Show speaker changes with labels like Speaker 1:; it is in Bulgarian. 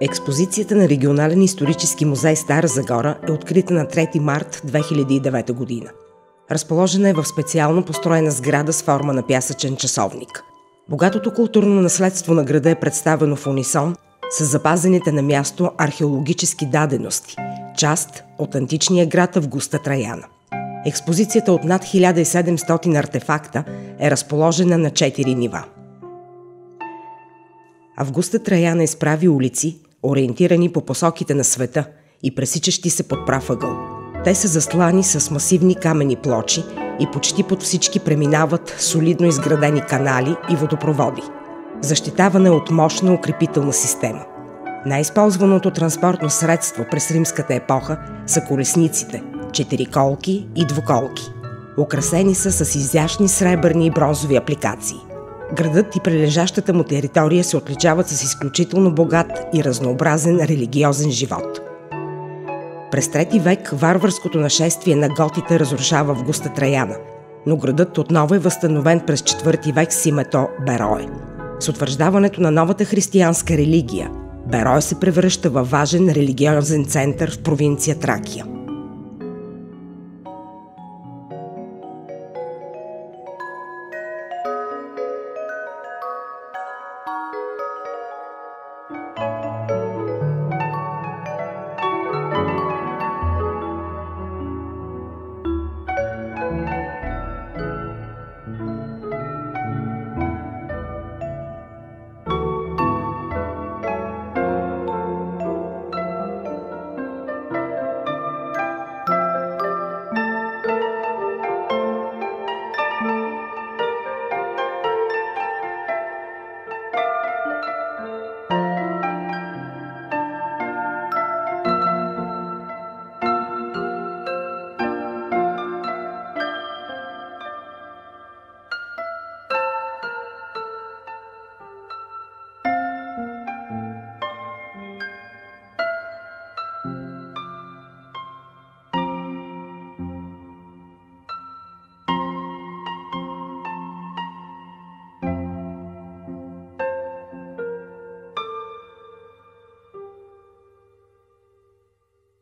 Speaker 1: Експозицията на Регионален исторически музей Стара Загора е открита на 3 март 2009 година. Разположена е в специално построена сграда с форма на пясъчен часовник. Богатото културно наследство на града е представено в унисон с запазените на място археологически дадености, част от античния град Августа Траяна. Експозицията от над 1700 артефакта е разположена на 4 нива. Августа Траяна изправи улици, ориентирани по посоките на света и пресичащи се под прав ъгъл. Те са заслани с масивни камени плочи и почти под всички преминават солидно изградени канали и водопроводи. Защитаване от мощна укрепителна система. Най-използваното транспортно средство през римската епоха са колесниците – четириколки и двуколки. Украсени са с изящни сребърни и бронзови апликации. Градът и прилежащата му територия се отличават с изключително богат и разнообразен религиозен живот. През трети век варварското нашествие на готите разрушава Августа Траяна, но градът отново е възстановен през четвърти век с името Берое. С утвърждаването на новата християнска религия, Берое се превръща във важен религиозен център в провинция Тракия –